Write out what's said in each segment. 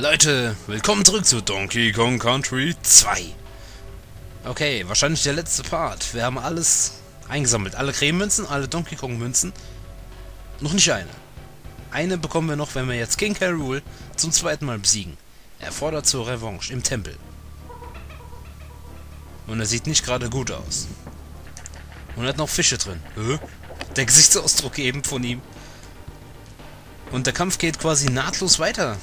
Leute, willkommen zurück zu Donkey Kong Country 2. Okay, wahrscheinlich der letzte Part. Wir haben alles eingesammelt. Alle Creme-Münzen, alle Donkey Kong-Münzen. Noch nicht eine. Eine bekommen wir noch, wenn wir jetzt King K. Rool zum zweiten Mal besiegen. Er fordert zur Revanche im Tempel. Und er sieht nicht gerade gut aus. Und er hat noch Fische drin. Hä? Der Gesichtsausdruck eben von ihm. Und der Kampf geht quasi nahtlos weiter.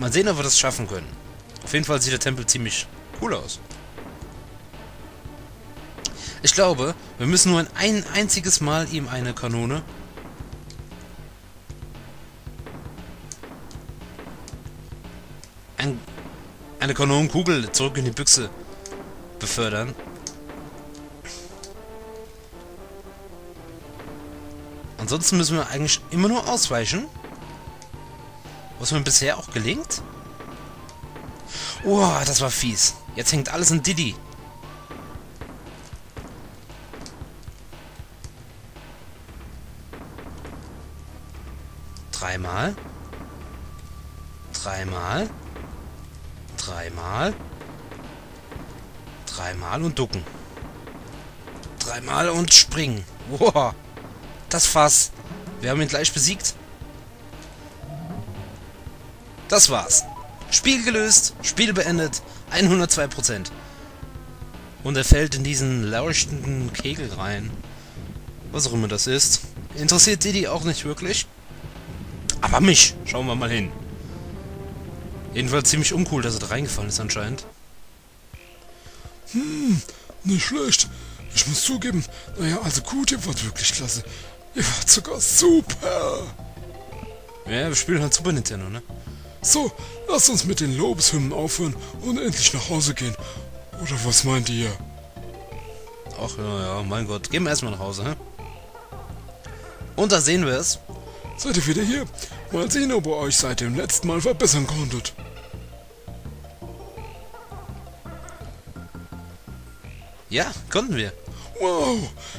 Mal sehen, ob wir das schaffen können. Auf jeden Fall sieht der Tempel ziemlich cool aus. Ich glaube, wir müssen nur ein, ein einziges Mal ihm eine Kanone ein, eine Kanonenkugel zurück in die Büchse befördern. Ansonsten müssen wir eigentlich immer nur ausweichen. Was mir bisher auch gelingt. Oh, das war fies. Jetzt hängt alles in Diddy. Dreimal. Dreimal. Dreimal. Dreimal und ducken. Dreimal und springen. Wow. Das Fass. Wir haben ihn gleich besiegt. Das war's. Spiel gelöst, Spiel beendet, 102%. Und er fällt in diesen leuchtenden Kegel rein. Was auch immer das ist. Interessiert Didi auch nicht wirklich. Aber mich. Schauen wir mal hin. Jedenfalls ziemlich uncool, dass er da reingefallen ist anscheinend. Hm, nicht schlecht. Ich muss zugeben, naja, also gut, ihr wart wirklich klasse. Ihr wart sogar super. Ja, wir spielen halt Super Nintendo, ne? So, lasst uns mit den Lobeshymnen aufhören und endlich nach Hause gehen. Oder was meint ihr? Ach ja, ja, mein Gott. Gehen wir erstmal nach Hause, hä? Und da sehen wir es. Seid ihr wieder hier? Mal sehen, ob ihr euch seit dem letzten Mal verbessern konntet. Ja, konnten wir. Wow,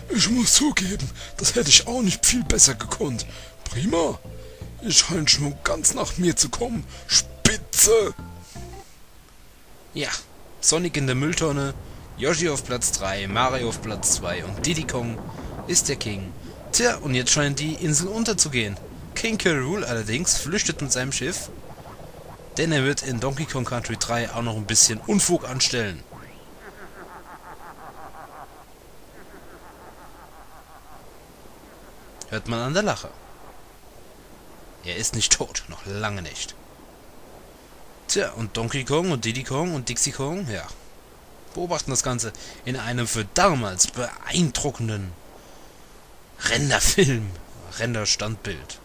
ich muss zugeben, das hätte ich auch nicht viel besser gekonnt. Prima. Scheint schon ganz nach mir zu kommen. Spitze! Ja, Sonic in der Mülltonne, Yoshi auf Platz 3, Mario auf Platz 2 und Diddy Kong ist der King. Tja, und jetzt scheint die Insel unterzugehen. King K. Rool allerdings flüchtet mit seinem Schiff, denn er wird in Donkey Kong Country 3 auch noch ein bisschen Unfug anstellen. Hört man an der Lache. Er ist nicht tot, noch lange nicht. Tja, und Donkey Kong und Diddy Kong und Dixie Kong, ja, beobachten das Ganze in einem für damals beeindruckenden Renderfilm, Renderstandbild.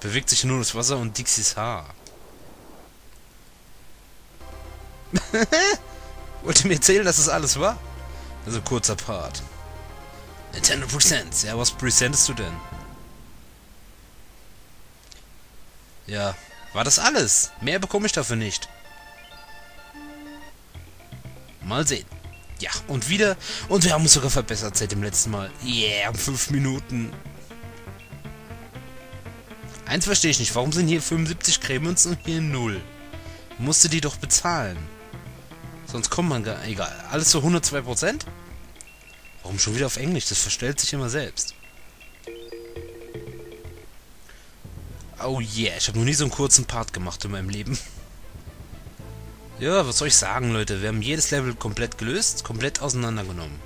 Bewegt sich nur das Wasser und Dixies Haar. Wollt ihr mir erzählen, dass das alles war? Also kurzer Part. Nintendo Presents. Ja, was presentest du denn? Ja, war das alles? Mehr bekomme ich dafür nicht. Mal sehen. Ja, und wieder. Und wir haben uns sogar verbessert seit dem letzten Mal. Yeah, um 5 Minuten. Eins verstehe ich nicht. Warum sind hier 75 Cremünzen und hier 0? Musste die doch bezahlen. Sonst kommt man gar... Egal. Alles zu 102%? Warum schon wieder auf Englisch? Das verstellt sich immer selbst. Oh yeah, ich habe noch nie so einen kurzen Part gemacht in meinem Leben. Ja, was soll ich sagen, Leute? Wir haben jedes Level komplett gelöst, komplett auseinandergenommen.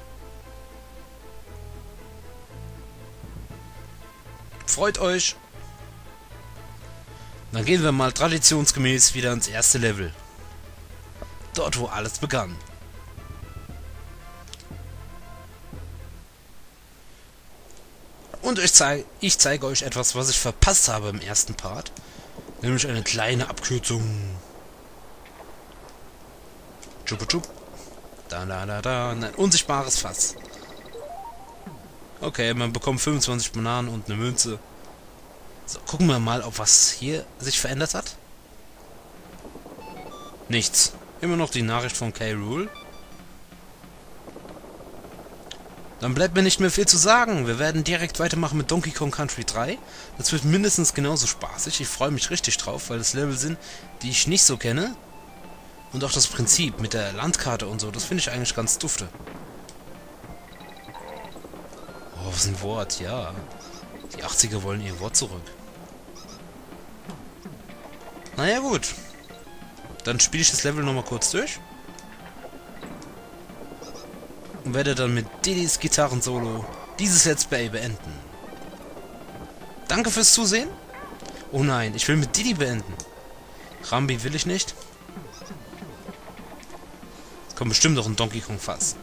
Freut euch! Dann gehen wir mal traditionsgemäß wieder ins erste Level. Dort, wo alles begann. Und ich zeige, ich zeige euch etwas, was ich verpasst habe im ersten Part. Nämlich eine kleine Abkürzung. Chup chup. Da da da da. Ein unsichtbares Fass. Okay, man bekommt 25 Bananen und eine Münze. So, gucken wir mal, ob was hier sich verändert hat. Nichts. Immer noch die Nachricht von K. Rule. Dann bleibt mir nicht mehr viel zu sagen. Wir werden direkt weitermachen mit Donkey Kong Country 3. Das wird mindestens genauso spaßig. Ich freue mich richtig drauf, weil es Level sind, die ich nicht so kenne. Und auch das Prinzip mit der Landkarte und so, das finde ich eigentlich ganz dufte. Oh, was ein Wort, ja. Die 80er wollen ihr Wort zurück. Naja, gut. Dann spiele ich das Level nochmal kurz durch. Und werde dann mit Didis Gitarrensolo dieses Let's Play beenden. Danke fürs Zusehen. Oh nein, ich will mit Didi beenden. Rambi will ich nicht. Es kommt bestimmt noch ein Donkey Kong Fass.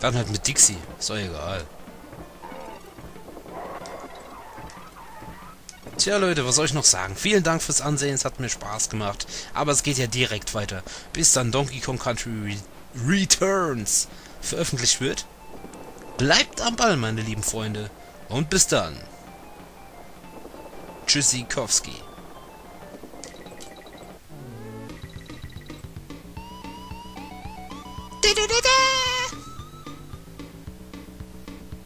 Dann halt mit Dixie. Ist doch egal. Tja Leute, was soll ich noch sagen? Vielen Dank fürs Ansehen, es hat mir Spaß gemacht. Aber es geht ja direkt weiter. Bis dann Donkey Kong Country Re Returns veröffentlicht wird. Bleibt am Ball, meine lieben Freunde. Und bis dann. Tschüssikowski.